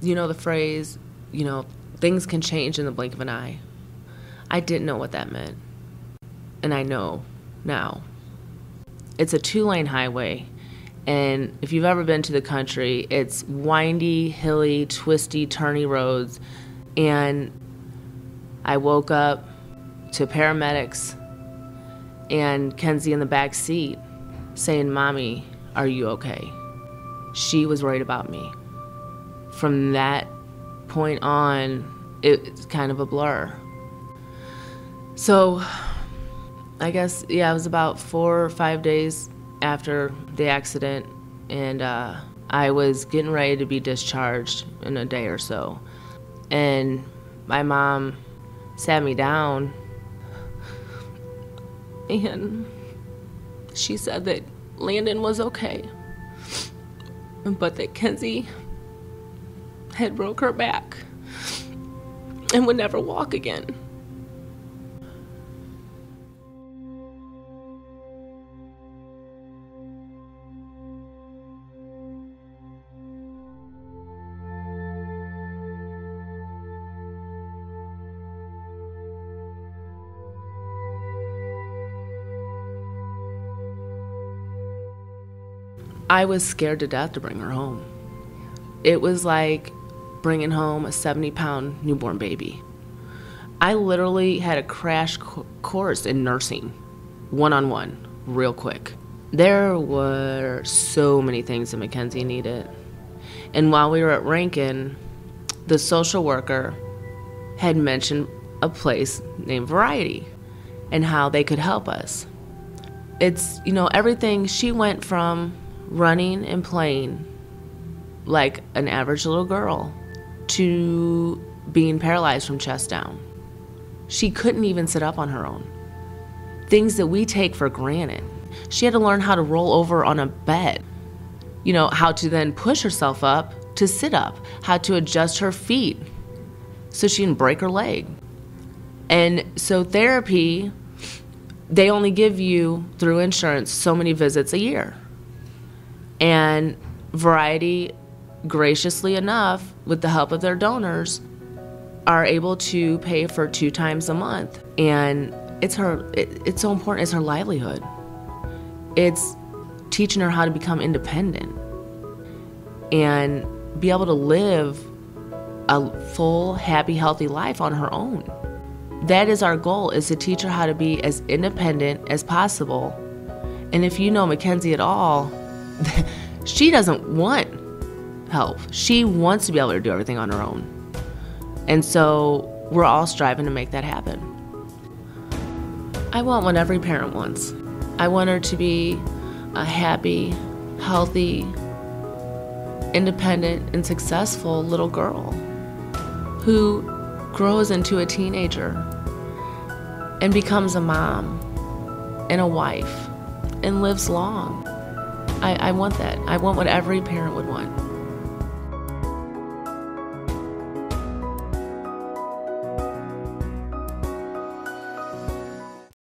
you know the phrase, you know, things can change in the blink of an eye. I didn't know what that meant. And I know now. It's a two lane highway. And if you've ever been to the country, it's windy, hilly, twisty, turny roads. And I woke up to paramedics and Kenzie in the back seat saying, Mommy, are you okay? She was worried about me. From that point on, it's kind of a blur. So, I guess, yeah, it was about four or five days after the accident, and uh, I was getting ready to be discharged in a day or so. And my mom sat me down, and she said that Landon was okay, but that Kenzie had broke her back and would never walk again. I was scared to death to bring her home. It was like bringing home a 70 pound newborn baby. I literally had a crash course in nursing, one on one, real quick. There were so many things that Makenzie needed. And while we were at Ranken, the social worker had mentioned a place named Variety and how they could help us. It's, you know, everything she went from running and playing like an average little girl to being paralyzed from chest down. She couldn't even sit up on her own. Things that we take for granted. She had to learn how to roll over on a bed, you know, how to then push herself up to sit up, how to adjust her feet so she didn't break her leg. And so, therapy, they only give you through insurance so many visits a year. And Variety, graciously enough, with the help of their donors, are able to pay for two times a month. And it's her, it, it's so important, it's her livelihood. It's teaching her how to become independent and be able to live a full, happy, healthy life on her own. That is our goal is to teach her how to be as independent as possible. And if you know Makenzie at all, she doesn't want help. She wants to be able to do everything on her own. And so we're all striving to make that happen. I want what every parent wants. I want her to be a happy, healthy, independent, and successful little girl who grows into a teenager and becomes a mom and a wife and lives long. I, I want that. I want what every parent would want.